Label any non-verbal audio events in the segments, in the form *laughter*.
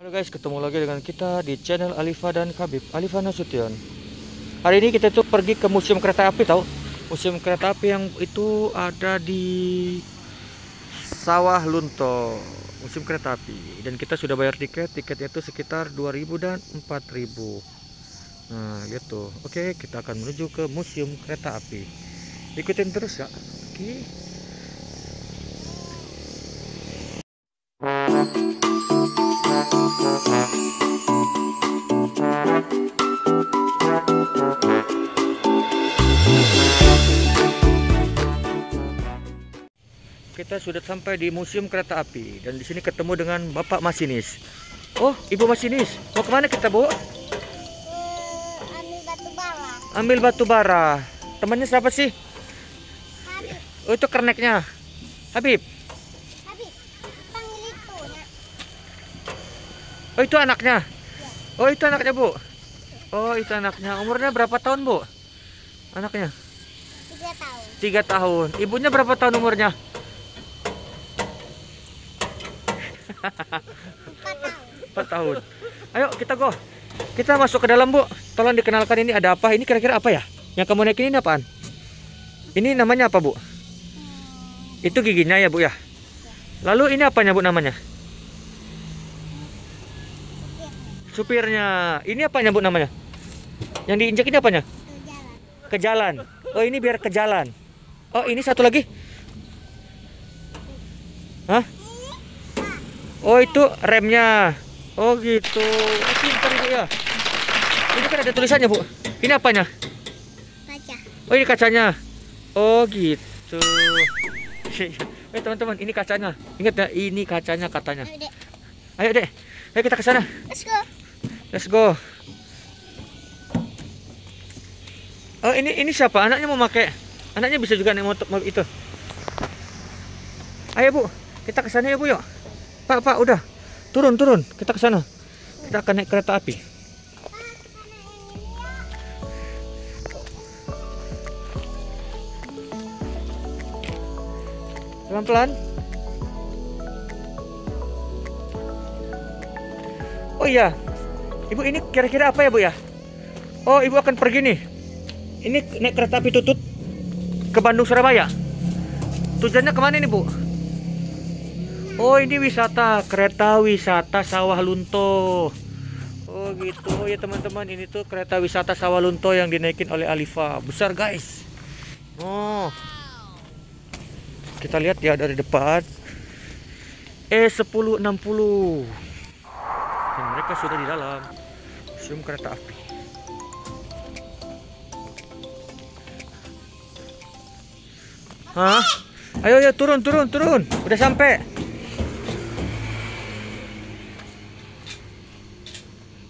Halo guys, ketemu lagi dengan kita di channel Alifa dan Kabib, Alifa Nasution. Hari ini kita tuh pergi ke museum kereta api tahu? Museum kereta api yang itu ada di Sawah Lunto, museum kereta api. Dan kita sudah bayar tiket, tiketnya itu sekitar 2000 dan 4000. Nah, gitu. Oke, kita akan menuju ke museum kereta api. Ikutin terus ya. Oke. Kita sudah sampai di Museum Kereta Api dan di sini ketemu dengan Bapak Masinis. Oh, Ibu Masinis, mau ke mana kita Bu? Eh, ambil batu bara. Ambil batu bara. Temannya siapa sih? Habib, Oh, itu kerneknya. Habib. Habib, panggil itu. Nak. Oh, itu anaknya. Oh, itu anaknya Bu. Oh, itu anaknya. Umurnya berapa tahun Bu? Anaknya Tiga tahun. tiga tahun. Ibunya berapa tahun umurnya? Empat tahun. Empat tahun. Ayo kita go. Kita masuk ke dalam Bu. Tolong dikenalkan ini ada apa? Ini kira-kira apa ya? Yang kamu naikin ini apaan? Ini namanya apa Bu? Itu giginya ya Bu ya. Lalu ini apanya Bu namanya? Supirnya. Ini apanya Bu namanya? Yang diinjak ini apanya? Ke jalan. Oh ini biar ke jalan. Oh ini satu lagi. Hah? Oh itu remnya. Oh gitu. Oh, pintar ibu ya. Ini kan ada tulisannya bu. Ini apanya? Baca. Oh ini kacanya. Oh gitu. *laughs* Eh teman-teman ini kacanya. Ingat ya ini kacanya katanya. Ayo, Dek. Ayo deh. Ayo kita ke sana. Let's go. Let's go. Oh ini ini siapa? Anaknya mau pakai. Anaknya bisa juga naik motor itu. Ayo bu, kita ke sana ya bu yuk. Pak pak udah turun turun kita ke sana. Kita akan naik kereta api. Pelan pelan. Oh iya, Ibu ini kira-kira apa ya bu ya? Oh ibu akan pergi nih. Ini naik kereta api tutut ke Bandung Surabaya. Tujuannya ke mana nih bu? Oh ini wisata kereta wisata Sawah Lunto. Oh gitu oh ya teman-teman ini tuh kereta wisata Sawah Lunto yang dinaikin oleh Alifa besar guys. Oh kita lihat ya dari depan E E1060 dan mereka sudah di dalam museum kereta api. Hah? Ayo ayo turun turun turun. Udah sampai.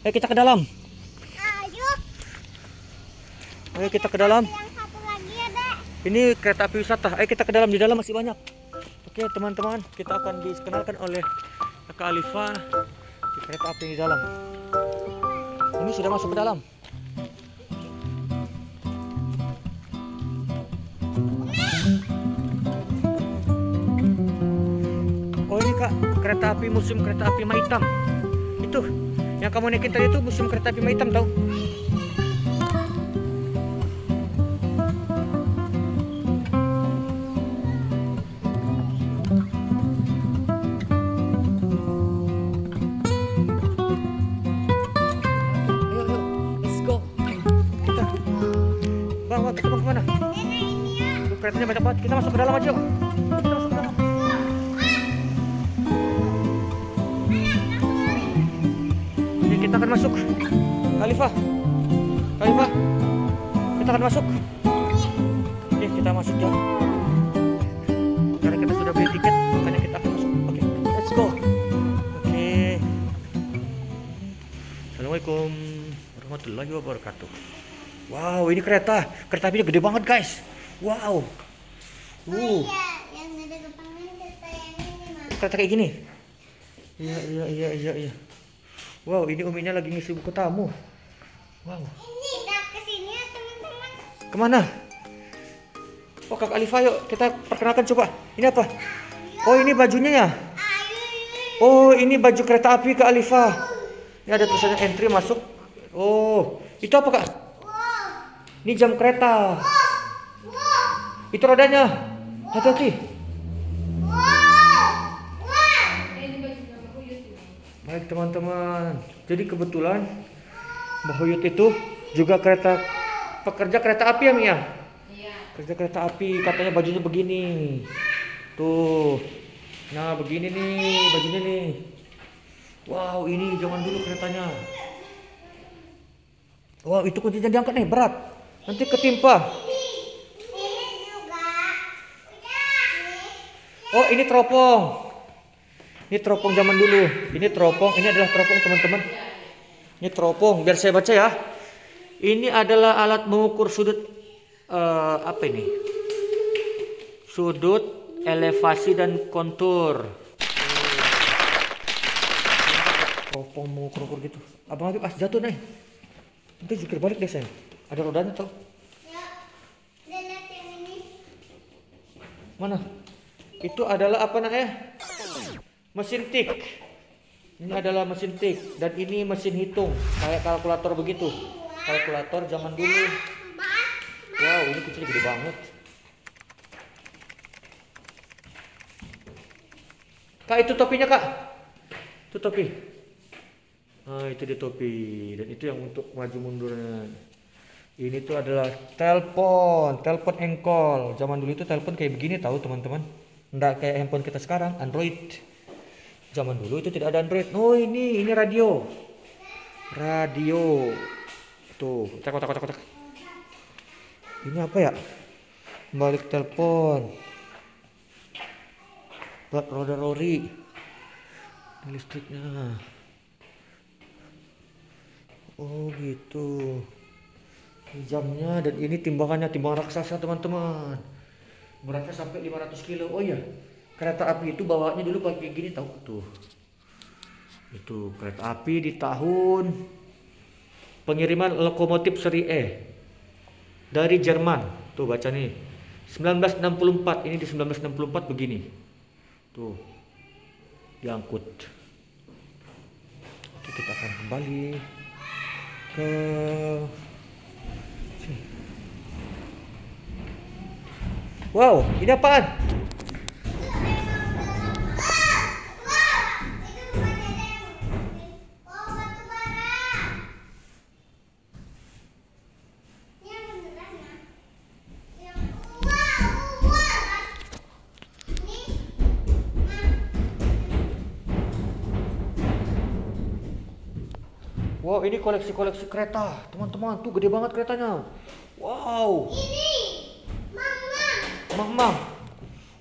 Ayo kita ke dalam. Ayo. Ayo kita ke dalam. Ya. Ini kereta api wisata. Ayo kita ke dalam. Di dalam masih banyak. Oke teman-teman, kita akan dikenalkan oleh Kakak Alifa kereta api di dalam. Ini sudah masuk ke dalam. Oh ini kak, kereta api museum kereta api Maitam. Itu yang kamu naikin tadi itu museum kereta api Maitam tahu? Bang, bang, kita mau ke mana? Ini ya. Keretanya banyak banget. Kita masuk ke dalam aja. yuk. Kita. Oke, kita akan masuk. Khalifah. Khalifah. Kita akan masuk. Oke, kita masuk ya. Karena kita sudah beli tiket, makanya kita akan masuk. Oke, let's go. Oke. Assalamualaikum warahmatullahi wabarakatuh. Wow, ini kereta. Kereta apinya gede banget, guys. Wow. Oh Uh, iya, yang ada kereta yang ini, Mas. kereta kayak gini. Iya, iya, iya, iya, iya. Wow, ini uminya lagi ngisi buku tamu. Wow. Ini dah ke sini ya, teman-teman. Ke mana? Oh, Kak Alifa, yuk kita perkenalkan coba. Ini apa? Oh, ini bajunya ya? Ayo. Oh, ini baju kereta api Kak Alifa. Ini ada tulisannya entry masuk. Oh, itu apa Kak? Ini jam kereta. Itu rodanya. Hati-hati. Baik teman-teman. Jadi kebetulan Mbak Huyut itu juga kereta pekerja kereta api ya Mia? Iya. Kerja kereta api katanya bajunya begini. Tuh. Nah, begini nih bajunya nih. Wow, ini zaman dulu keretanya. Wow, itu kuncinya diangkat nih, berat. Nanti ketimpa. Oh, ini teropong. Ini teropong zaman dulu. Ini teropong, ini adalah teropong teman-teman. Ini teropong, biar saya baca ya. Ini adalah alat mengukur sudut eh, apa ini? Sudut, elevasi dan kontur. Teropong mengukur-ukur gitu. Abang Habib as jatuh nih. Nanti jukir balik deh sayang. Ada rodanya tau? Ya. Lihat yang ini. Mana? Itu adalah apa namanya? Mesin tik. Ini adalah mesin tik dan ini mesin hitung kayak kalkulator begitu. Kalkulator zaman dulu. Empat. Wow, ini kecil gede banget. Kak, itu topinya, Kak. Itu topi. Nah, itu dia topi dan itu yang untuk maju mundurnya. Ini tuh adalah telepon, telepon engkol. Zaman dulu itu telepon kayak begini tahu teman-teman. Enggak kayak handphone kita sekarang, Android. Zaman dulu itu tidak ada Android. Oh, ini ini radio. Radio. Tuh, kotak kotak kotak. Ini apa ya? Balik telepon. Buat roda. Ini listriknya. Oh gitu. Jamnya dan ini timbangannya timbang raksasa teman-teman. Beratnya sampai 500 kilo. Oh iya, kereta api itu bawaannya dulu pakai gini tahu tuh. Itu kereta api di tahun pengiriman lokomotif seri E dari Jerman. Tuh baca nih. 1964 ini di 1964 begini. Tuh. Diangkut. Oke, kita akan kembali ke Wow, ini apaan? Wow. Ini, koleksi-koleksi kereta. Teman-teman, tuh gede banget keretanya. Wow, ini.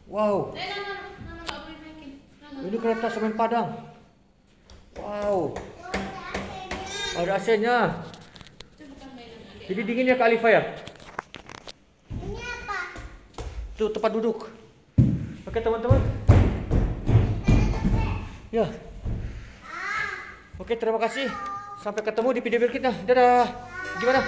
Wow, boleh naikin. Nana. ini kereta semen Padang. Wow, ada AC-nya. ada AC-nya. Itu bukan mainan adik. Jadi dingin ya Kak Alifa ya? Ini apa? Tuh tempat duduk. Oke teman-teman. Ya. Oke terima kasih. Sampai ketemu di video berikutnya. Dadah. Gimana?